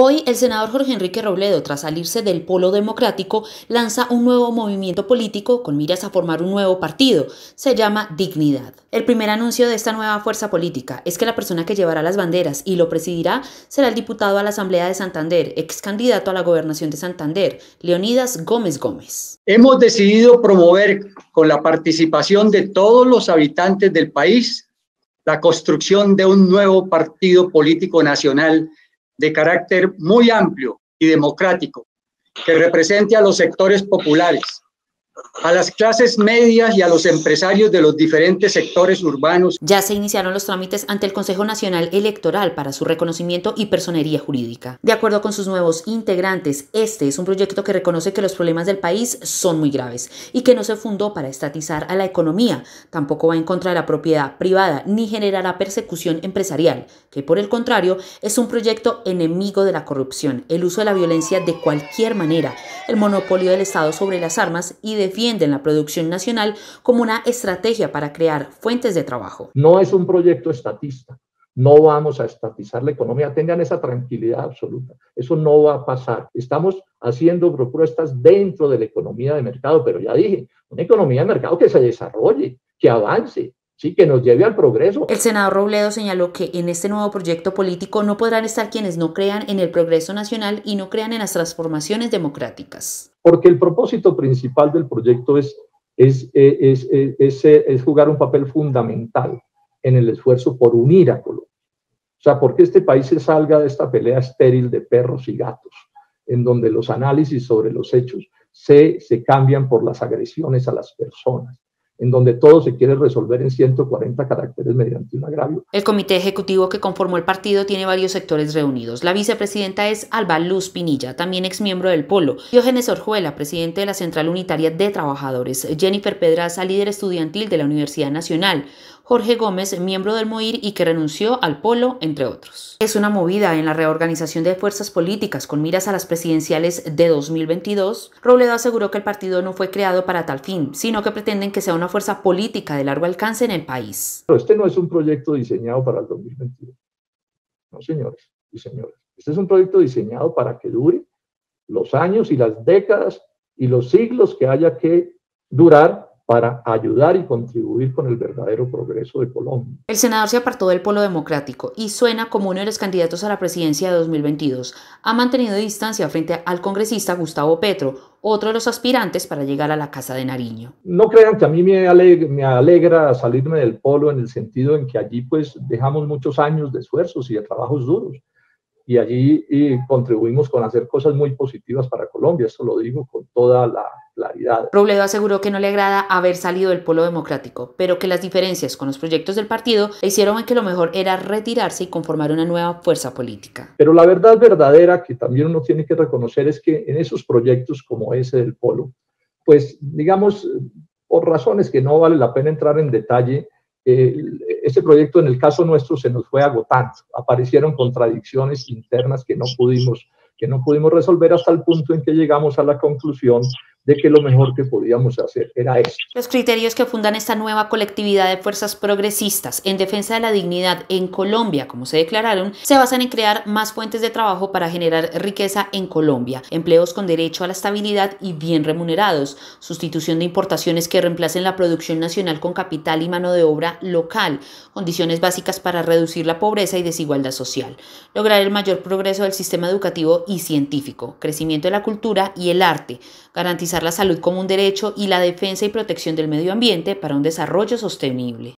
Hoy el senador Jorge Enrique Robledo, tras salirse del polo democrático, lanza un nuevo movimiento político con miras a formar un nuevo partido. Se llama Dignidad. El primer anuncio de esta nueva fuerza política es que la persona que llevará las banderas y lo presidirá será el diputado a la Asamblea de Santander, ex candidato a la gobernación de Santander, Leonidas Gómez Gómez. Hemos decidido promover con la participación de todos los habitantes del país la construcción de un nuevo partido político nacional de carácter muy amplio y democrático, que represente a los sectores populares, a las clases medias y a los empresarios de los diferentes sectores urbanos. Ya se iniciaron los trámites ante el Consejo Nacional Electoral para su reconocimiento y personería jurídica. De acuerdo con sus nuevos integrantes, este es un proyecto que reconoce que los problemas del país son muy graves y que no se fundó para estatizar a la economía, tampoco va en contra de la propiedad privada ni generará persecución empresarial, que por el contrario es un proyecto enemigo de la corrupción, el uso de la violencia de cualquier manera, el monopolio del Estado sobre las armas y de defienden la producción nacional como una estrategia para crear fuentes de trabajo. No es un proyecto estatista. No vamos a estatizar la economía. Tengan esa tranquilidad absoluta. Eso no va a pasar. Estamos haciendo propuestas dentro de la economía de mercado, pero ya dije, una economía de mercado que se desarrolle, que avance, sí, que nos lleve al progreso. El senador Robledo señaló que en este nuevo proyecto político no podrán estar quienes no crean en el progreso nacional y no crean en las transformaciones democráticas. Porque el propósito principal del proyecto es, es, es, es, es jugar un papel fundamental en el esfuerzo por unir a Colombia. O sea, porque este país se salga de esta pelea estéril de perros y gatos, en donde los análisis sobre los hechos se, se cambian por las agresiones a las personas en donde todo se quiere resolver en 140 caracteres mediante un agravio. El comité ejecutivo que conformó el partido tiene varios sectores reunidos. La vicepresidenta es Alba Luz Pinilla, también ex miembro del Polo. Diógenes Orjuela, presidente de la Central Unitaria de Trabajadores. Jennifer Pedraza, líder estudiantil de la Universidad Nacional. Jorge Gómez, miembro del MOIR y que renunció al Polo, entre otros. Es una movida en la reorganización de fuerzas políticas con miras a las presidenciales de 2022. Robledo aseguró que el partido no fue creado para tal fin, sino que pretenden que sea una fuerza política de largo alcance en el país. este no es un proyecto diseñado para el 2022. No, señores y señores. Este es un proyecto diseñado para que dure los años y las décadas y los siglos que haya que durar para ayudar y contribuir con el verdadero progreso de Colombia. El senador se apartó del polo democrático y suena como uno de los candidatos a la presidencia de 2022. Ha mantenido distancia frente al congresista Gustavo Petro, otro de los aspirantes para llegar a la Casa de Nariño. No crean que a mí me alegra, me alegra salirme del polo en el sentido en que allí pues dejamos muchos años de esfuerzos y de trabajos duros y allí y contribuimos con hacer cosas muy positivas para Colombia, eso lo digo con toda la claridad. Robledo aseguró que no le agrada haber salido del polo democrático, pero que las diferencias con los proyectos del partido le hicieron que lo mejor era retirarse y conformar una nueva fuerza política. Pero la verdad verdadera que también uno tiene que reconocer es que en esos proyectos como ese del polo, pues digamos, por razones que no vale la pena entrar en detalle, ese proyecto en el caso nuestro se nos fue agotando. Aparecieron contradicciones internas que no pudimos, que no pudimos resolver hasta el punto en que llegamos a la conclusión de que lo mejor que podíamos hacer era eso. Los criterios que fundan esta nueva colectividad de fuerzas progresistas en defensa de la dignidad en Colombia, como se declararon, se basan en crear más fuentes de trabajo para generar riqueza en Colombia, empleos con derecho a la estabilidad y bien remunerados, sustitución de importaciones que reemplacen la producción nacional con capital y mano de obra local, condiciones básicas para reducir la pobreza y desigualdad social, lograr el mayor progreso del sistema educativo y científico, crecimiento de la cultura y el arte, garantizar la salud como un derecho y la defensa y protección del medio ambiente para un desarrollo sostenible.